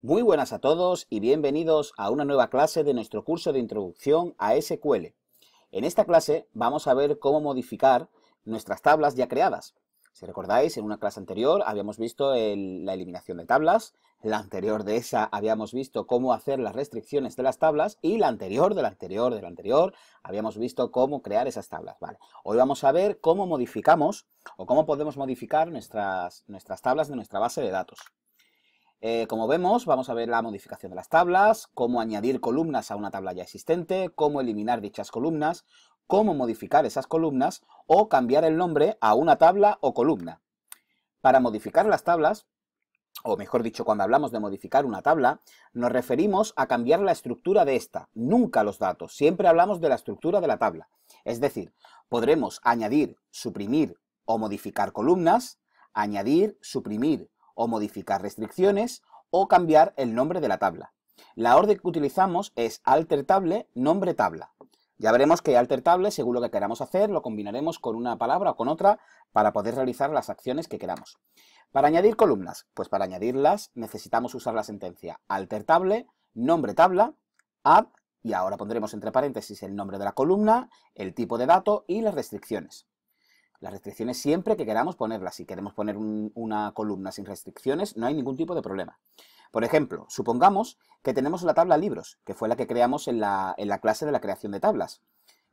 Muy buenas a todos y bienvenidos a una nueva clase de nuestro curso de introducción a SQL. En esta clase vamos a ver cómo modificar nuestras tablas ya creadas. Si recordáis, en una clase anterior habíamos visto la eliminación de tablas, la anterior de esa habíamos visto cómo hacer las restricciones de las tablas y la anterior de la anterior de la anterior habíamos visto cómo crear esas tablas. Hoy vamos a ver cómo modificamos o cómo podemos modificar nuestras, nuestras tablas de nuestra base de datos. Eh, como vemos, vamos a ver la modificación de las tablas, cómo añadir columnas a una tabla ya existente, cómo eliminar dichas columnas, cómo modificar esas columnas o cambiar el nombre a una tabla o columna. Para modificar las tablas, o mejor dicho, cuando hablamos de modificar una tabla, nos referimos a cambiar la estructura de esta, nunca los datos, siempre hablamos de la estructura de la tabla. Es decir, podremos añadir, suprimir o modificar columnas, añadir, suprimir o modificar restricciones o cambiar el nombre de la tabla. La orden que utilizamos es alter table, nombre tabla. Ya veremos que alter table, según lo que queramos hacer, lo combinaremos con una palabra o con otra para poder realizar las acciones que queramos. Para añadir columnas, pues para añadirlas necesitamos usar la sentencia alter table, nombre tabla, add, y ahora pondremos entre paréntesis el nombre de la columna, el tipo de dato y las restricciones. Las restricciones siempre que queramos ponerlas. Si queremos poner una columna sin restricciones, no hay ningún tipo de problema. Por ejemplo, supongamos que tenemos la tabla libros, que fue la que creamos en la, en la clase de la creación de tablas,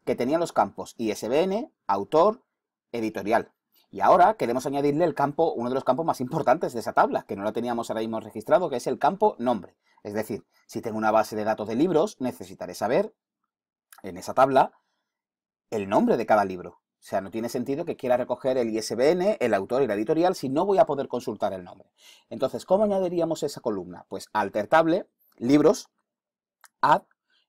que tenía los campos ISBN, autor, editorial. Y ahora queremos añadirle el campo, uno de los campos más importantes de esa tabla, que no la teníamos ahora mismo registrado, que es el campo nombre. Es decir, si tengo una base de datos de libros, necesitaré saber en esa tabla el nombre de cada libro. O sea, no tiene sentido que quiera recoger el ISBN, el autor y la editorial si no voy a poder consultar el nombre. Entonces, ¿cómo añadiríamos esa columna? Pues alter table, libros, add,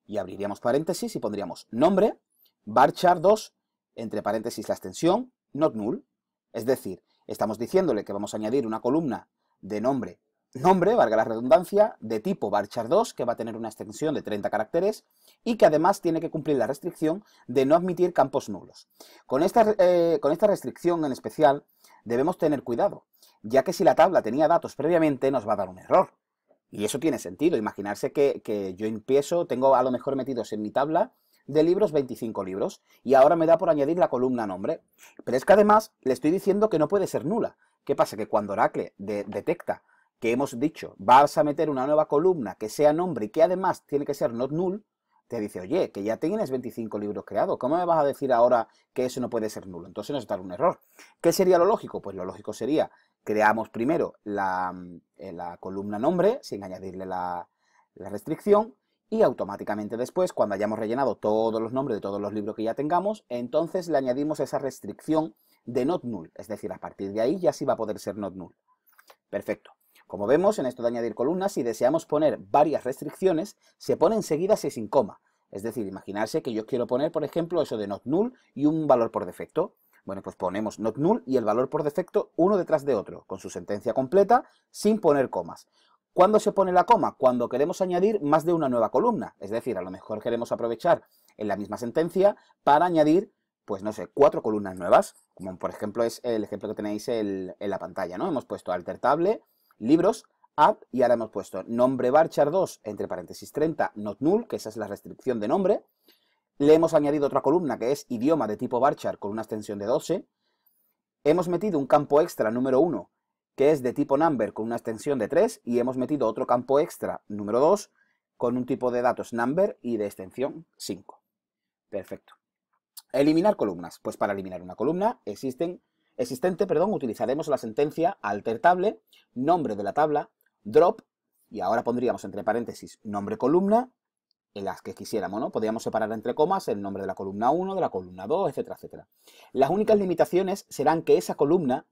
y abriríamos paréntesis y pondríamos nombre, varchar 2, entre paréntesis la extensión, not null. Es decir, estamos diciéndole que vamos a añadir una columna de nombre nombre, valga la redundancia, de tipo varchar2, que va a tener una extensión de 30 caracteres y que además tiene que cumplir la restricción de no admitir campos nulos. Con esta, eh, con esta restricción en especial debemos tener cuidado, ya que si la tabla tenía datos previamente nos va a dar un error. Y eso tiene sentido, imaginarse que, que yo empiezo, tengo a lo mejor metidos en mi tabla de libros 25 libros y ahora me da por añadir la columna nombre. Pero es que además le estoy diciendo que no puede ser nula. ¿Qué pasa? Que cuando Oracle detecta que hemos dicho, vas a meter una nueva columna que sea nombre y que además tiene que ser not null, te dice, oye, que ya tienes 25 libros creados, ¿cómo me vas a decir ahora que eso no puede ser nulo? Entonces nos da un error. ¿Qué sería lo lógico? Pues lo lógico sería, creamos primero la, eh, la columna nombre, sin añadirle la, la restricción, y automáticamente después, cuando hayamos rellenado todos los nombres de todos los libros que ya tengamos, entonces le añadimos esa restricción de not null, es decir, a partir de ahí ya sí va a poder ser not null. Perfecto. Como vemos en esto de añadir columnas, si deseamos poner varias restricciones, se pone enseguida si sin coma. Es decir, imaginarse que yo quiero poner, por ejemplo, eso de not null y un valor por defecto. Bueno, pues ponemos not null y el valor por defecto uno detrás de otro, con su sentencia completa, sin poner comas. ¿Cuándo se pone la coma? Cuando queremos añadir más de una nueva columna. Es decir, a lo mejor queremos aprovechar en la misma sentencia para añadir, pues no sé, cuatro columnas nuevas, como por ejemplo es el ejemplo que tenéis en la pantalla, ¿no? Hemos puesto alter table, libros, add, y ahora hemos puesto nombre varchar 2, entre paréntesis 30, not null, que esa es la restricción de nombre. Le hemos añadido otra columna que es idioma de tipo varchar con una extensión de 12. Hemos metido un campo extra número 1 que es de tipo number con una extensión de 3 y hemos metido otro campo extra número 2 con un tipo de datos number y de extensión 5. Perfecto. Eliminar columnas. Pues para eliminar una columna existen existente, perdón, utilizaremos la sentencia alter table, nombre de la tabla, drop, y ahora pondríamos entre paréntesis nombre columna, en las que quisiéramos, ¿no? Podríamos separar entre comas el nombre de la columna 1, de la columna 2, etcétera, etcétera. Las únicas limitaciones serán que esa columna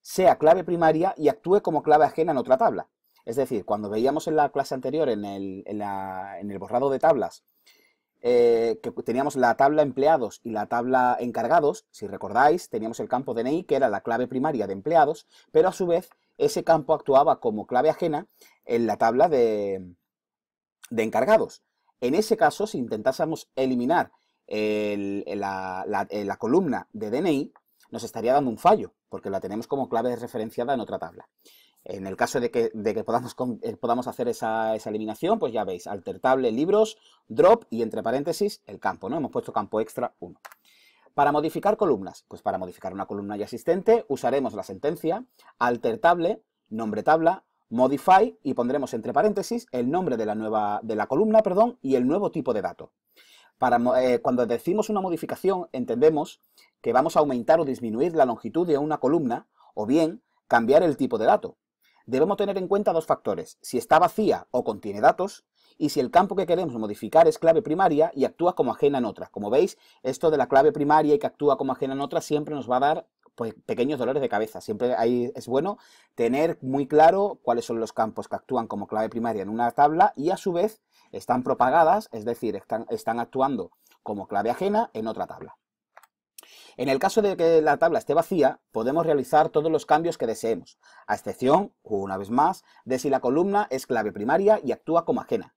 sea clave primaria y actúe como clave ajena en otra tabla. Es decir, cuando veíamos en la clase anterior, en el, en el borrado de tablas, eh, que teníamos la tabla empleados y la tabla encargados, si recordáis, teníamos el campo DNI, que era la clave primaria de empleados, pero a su vez ese campo actuaba como clave ajena en la tabla de, encargados. En ese caso, si intentásemos eliminar la, la, columna de DNI, nos estaría dando un fallo, porque la tenemos como clave referenciada en otra tabla. En el caso de que, podamos, eh, podamos, hacer esa, eliminación, pues ya veis, alter table, libros, drop y entre paréntesis el campo, ¿no? Hemos puesto campo extra 1. Para modificar columnas, pues para modificar una columna ya existente usaremos la sentencia alter table, nombre tabla, modify y pondremos entre paréntesis el nombre de la, nueva, de la columna perdón, y el nuevo tipo de dato. Para, eh, cuando decimos una modificación entendemos que vamos a aumentar o disminuir la longitud de una columna o bien cambiar el tipo de dato. Debemos tener en cuenta dos factores, si está vacía o contiene datos y si el campo que queremos modificar es clave primaria y actúa como ajena en otra. Como veis, esto de la clave primaria y que actúa como ajena en otra siempre nos va a dar pues, pequeños dolores de cabeza. Siempre es bueno tener muy claro cuáles son los campos que actúan como clave primaria en una tabla y a su vez están propagadas, es decir, están actuando como clave ajena en otra tabla. En el caso de que la tabla esté vacía, podemos realizar todos los cambios que deseemos, a excepción, una vez más, de si la columna es clave primaria y actúa como ajena.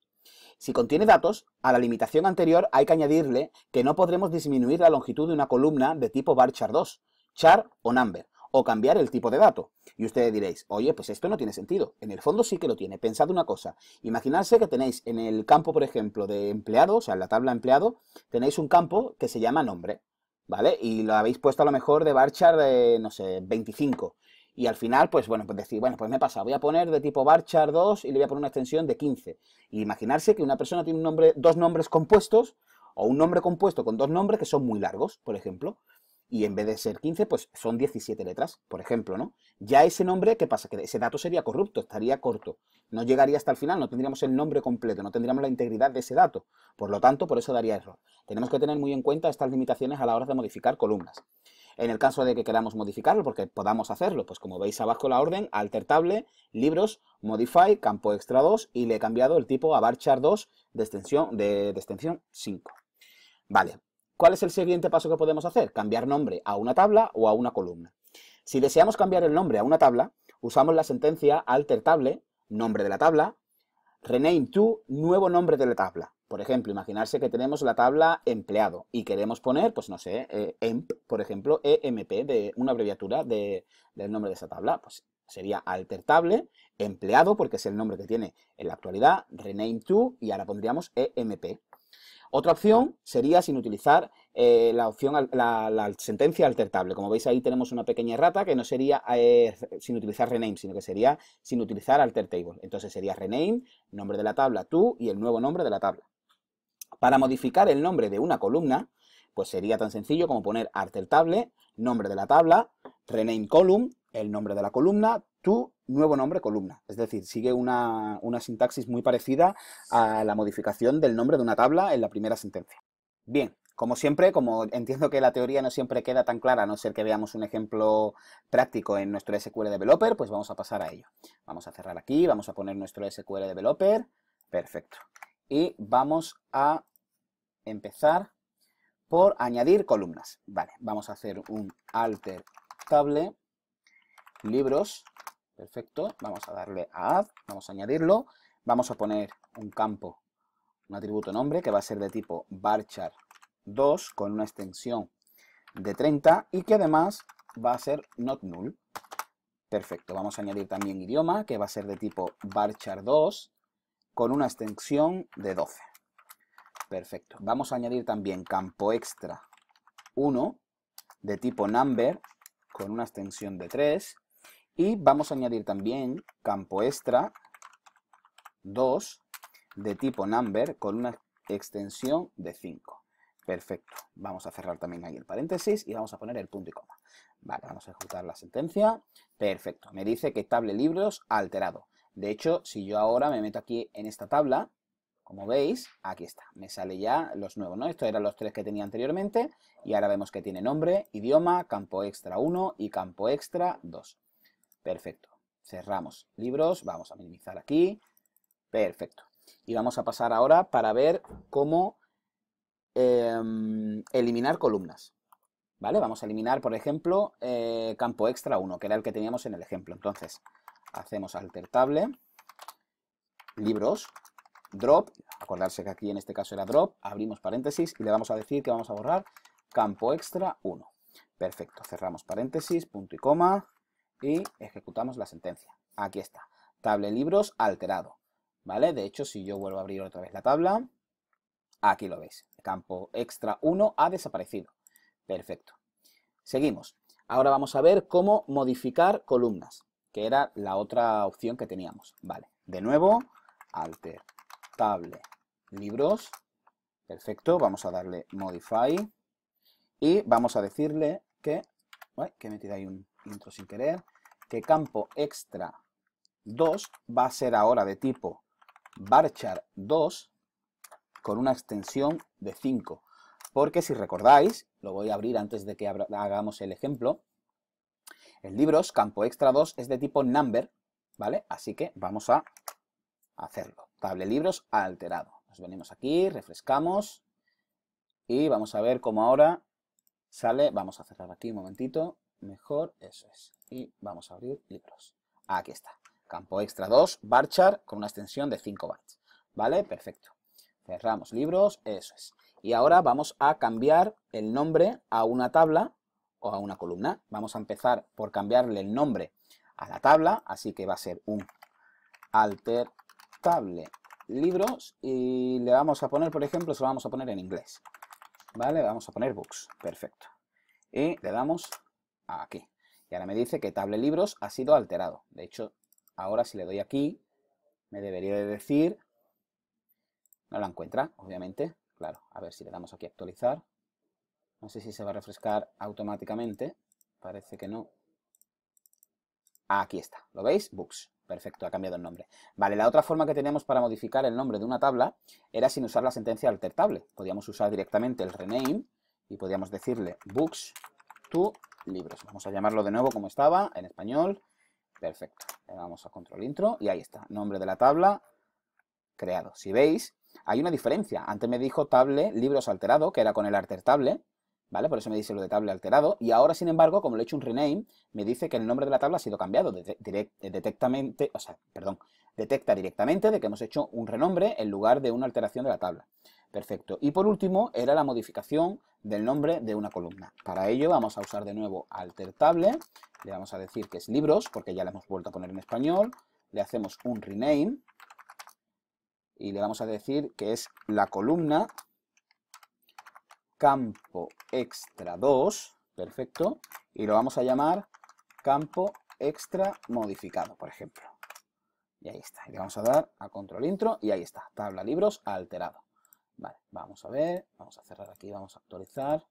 Si contiene datos, a la limitación anterior hay que añadirle que no podremos disminuir la longitud de una columna de tipo varchar 2, char o number, o cambiar el tipo de dato. Y ustedes diréis, oye, pues esto no tiene sentido. En el fondo sí que lo tiene. Pensad una cosa. Imaginarse que tenéis en el campo, por ejemplo, de empleado, o sea, en la tabla empleado, tenéis un campo que se llama nombre, ¿vale? Y lo habéis puesto a lo mejor de varchar de, no sé, 25. Y al final, pues bueno, pues decir, bueno, pues me pasa, voy a poner de tipo varchar 2 y le voy a poner una extensión de 15. Y imaginarse que una persona tiene un nombre, dos nombres compuestos o un nombre compuesto con dos nombres que son muy largos, por ejemplo y en vez de ser 15, pues son 17 letras, por ejemplo, ¿no? Ya ese nombre, ¿qué pasa? Que ese dato sería corrupto, estaría corto, no llegaría hasta el final, no tendríamos el nombre completo, no tendríamos la integridad de ese dato, por lo tanto, por eso daría error. Tenemos que tener muy en cuenta estas limitaciones a la hora de modificar columnas. En el caso de que queramos modificarlo, porque podamos hacerlo, pues como veis abajo la orden, alter table, libros, modify, campo extra 2 y le he cambiado el tipo a varchar 2 de extensión, de, de extensión 5. Vale, ¿Cuál es el siguiente paso que podemos hacer? Cambiar nombre a una tabla o a una columna. Si deseamos cambiar el nombre a una tabla, usamos la sentencia alter table, nombre de la tabla, rename to, nuevo nombre de la tabla. Por ejemplo, imaginarse que tenemos la tabla empleado y queremos poner, pues no sé, eh, emp, por ejemplo, EMP, de una abreviatura del nombre de esa tabla. Pues sería alter table, empleado, porque es el nombre que tiene en la actualidad, rename to, y ahora pondríamos EMP. Otra opción sería sin utilizar eh, la opción, la, sentencia altertable. Como veis ahí tenemos una pequeña errata que no sería eh, sin utilizar rename, sino que sería sin utilizar alter table. Entonces sería rename, nombre de la tabla tú y el nuevo nombre de la tabla. Para modificar el nombre de una columna, pues sería tan sencillo como poner alter table, nombre de la tabla, rename column, el nombre de la columna, tu nuevo nombre columna. Es decir, sigue una, sintaxis muy parecida a la modificación del nombre de una tabla en la primera sentencia. Bien, como siempre, como entiendo que la teoría no siempre queda tan clara, a no ser que veamos un ejemplo práctico en nuestro SQL Developer, pues vamos a pasar a ello. Vamos a cerrar aquí, vamos a poner nuestro SQL Developer. Perfecto. Y vamos a empezar por añadir columnas. Vale, vamos a hacer un alter table libros, perfecto, vamos a darle a add, vamos a añadirlo, vamos a poner un campo, un atributo nombre que va a ser de tipo varchar 2 con una extensión de 30 y que además va a ser not null. Perfecto, vamos a añadir también idioma que va a ser de tipo varchar 2 con una extensión de 12. Perfecto, vamos a añadir también campo extra 1 de tipo number con una extensión de 3 y vamos a añadir también campo extra 2 de tipo number con una extensión de 5. Perfecto. Vamos a cerrar también ahí el paréntesis y vamos a poner el punto y coma. Vale, vamos a ejecutar la sentencia. Perfecto. Me dice que table libros alterado. De hecho, si yo ahora me meto aquí en esta tabla, como veis, aquí está. Me sale ya los nuevos, ¿no? Estos eran los tres que tenía anteriormente y ahora vemos que tiene nombre, idioma, campo extra 1 y campo extra 2. Perfecto. Cerramos libros, vamos a minimizar aquí. Perfecto. Y vamos a pasar ahora para ver cómo em, eliminar columnas. ¿Vale? Vamos a eliminar, por ejemplo, eh, campo extra 1, que era el que teníamos en el ejemplo. Entonces, hacemos alter table, libros, drop, acordarse que aquí en este caso era drop, abrimos paréntesis y le vamos a decir que vamos a borrar campo extra 1. Perfecto, cerramos paréntesis, punto y coma, y ejecutamos la sentencia. Aquí está. Table libros alterado. ¿Vale? De hecho, si yo vuelvo a abrir otra vez la tabla, aquí lo veis. Campo extra 1 ha desaparecido. Perfecto. Seguimos. Ahora vamos a ver cómo modificar columnas, que era la otra opción que teníamos. Vale. De nuevo, alter table libros. Perfecto. Vamos a darle modify. Y vamos a decirle que... Que he metido ahí un intro sin querer. Que campo extra 2 va a ser ahora de tipo varchar 2 con una extensión de 5. Porque si recordáis, lo voy a abrir antes de que hagamos el ejemplo, el libros, campo extra 2, es de tipo number, ¿vale? Así que vamos a hacerlo. Table libros alterado. Nos venimos aquí, refrescamos y vamos a ver cómo ahora sale. Vamos a cerrar aquí un momentito. Mejor, eso es. Y vamos a abrir libros. Aquí está. Campo extra 2, varchar con una extensión de 5 bytes. ¿Vale? Perfecto. Cerramos libros, eso es. Y ahora vamos a cambiar el nombre a una tabla o a una columna. Vamos a empezar por cambiarle el nombre a la tabla, así que va a ser un alter table libros y le vamos a poner, por ejemplo, se lo vamos a poner en inglés. ¿Vale? Vamos a poner books. Perfecto. Y le damos aquí. Y ahora me dice que table libros ha sido alterado. De hecho, ahora si le doy aquí, me debería de decir... No la encuentra, obviamente. Claro, a ver si le damos aquí a actualizar. No sé si se va a refrescar automáticamente. Parece que no. Aquí está. ¿Lo veis? Books. Perfecto, ha cambiado el nombre. Vale, la otra forma que teníamos para modificar el nombre de una tabla era sin usar la sentencia alter table. Podíamos usar directamente el rename y podíamos decirle books to libros. Vamos a llamarlo de nuevo como estaba, en español. Perfecto. Le damos a control intro y ahí está. Nombre de la tabla creado. Si veis, hay una diferencia. Antes me dijo table libros alterado, que era con el alter table. ¿vale? Por eso me dice lo de table alterado. Y ahora, sin embargo, como le he hecho un rename, me dice que el nombre de la tabla ha sido cambiado. directamente, o sea, perdón, detecta directamente de que hemos hecho un renombre en lugar de una alteración de la tabla. Perfecto. Y por último, era la modificación del nombre de una columna. Para ello vamos a usar de nuevo alter table. Le vamos a decir que es libros, porque ya le hemos vuelto a poner en español. Le hacemos un rename. Y le vamos a decir que es la columna campo extra 2, perfecto, y lo vamos a llamar campo extra modificado, por ejemplo. Y ahí está, le vamos a dar a control intro y ahí está, tabla libros alterado. Vale, vamos a ver, vamos a cerrar aquí, vamos a actualizar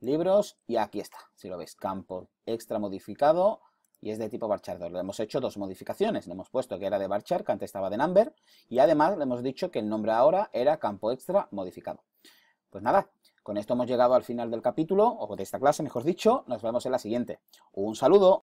libros y aquí está, si lo veis, campo extra modificado y es de tipo varchar 2. Le hemos hecho dos modificaciones, le hemos puesto que era de varchar, que antes estaba de number y además le hemos dicho que el nombre ahora era campo extra modificado. Pues nada, con esto hemos llegado al final del capítulo, o de esta clase, mejor dicho. Nos vemos en la siguiente. Un saludo.